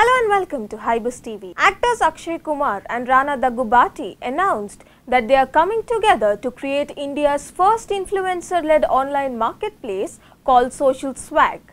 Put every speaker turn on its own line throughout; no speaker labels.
Hello and welcome to Hybiz TV. Actors Akshay Kumar and Rana Daggubati announced that they are coming together to create India's first influencer-led online marketplace called Social Swag.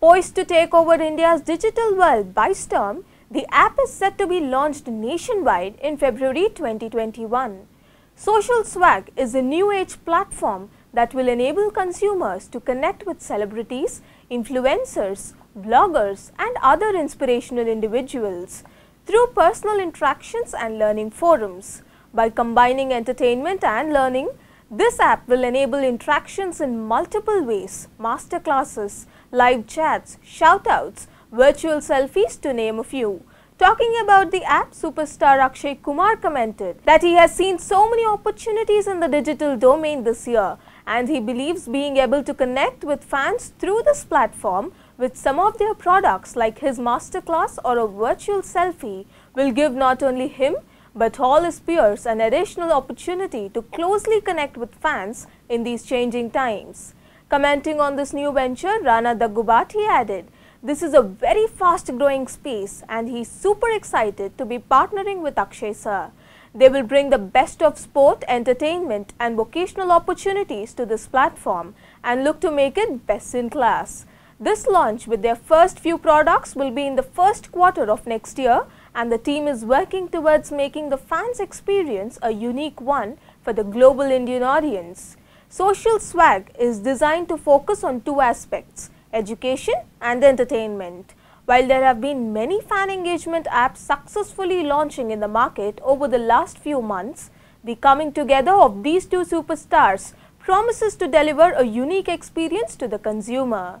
Poised to take over India's digital world by storm, the app is set to be launched nationwide in February 2021. Social Swag is a new age platform that will enable consumers to connect with celebrities, influencers, bloggers and other inspirational individuals through personal interactions and learning forums. By combining entertainment and learning, this app will enable interactions in multiple ways, masterclasses, live chats, shoutouts, virtual selfies to name a few. Talking about the app, superstar Akshay Kumar commented that he has seen so many opportunities in the digital domain this year and he believes being able to connect with fans through this platform with some of their products like his masterclass or a virtual selfie will give not only him but all his peers an additional opportunity to closely connect with fans in these changing times. Commenting on this new venture, Rana Daggubati added, this is a very fast growing space and he's super excited to be partnering with Akshay sir. They will bring the best of sport, entertainment and vocational opportunities to this platform and look to make it best in class. This launch with their first few products will be in the first quarter of next year and the team is working towards making the fans experience a unique one for the global Indian audience. Social Swag is designed to focus on two aspects, education and entertainment. While there have been many fan engagement apps successfully launching in the market over the last few months, the coming together of these two superstars promises to deliver a unique experience to the consumer.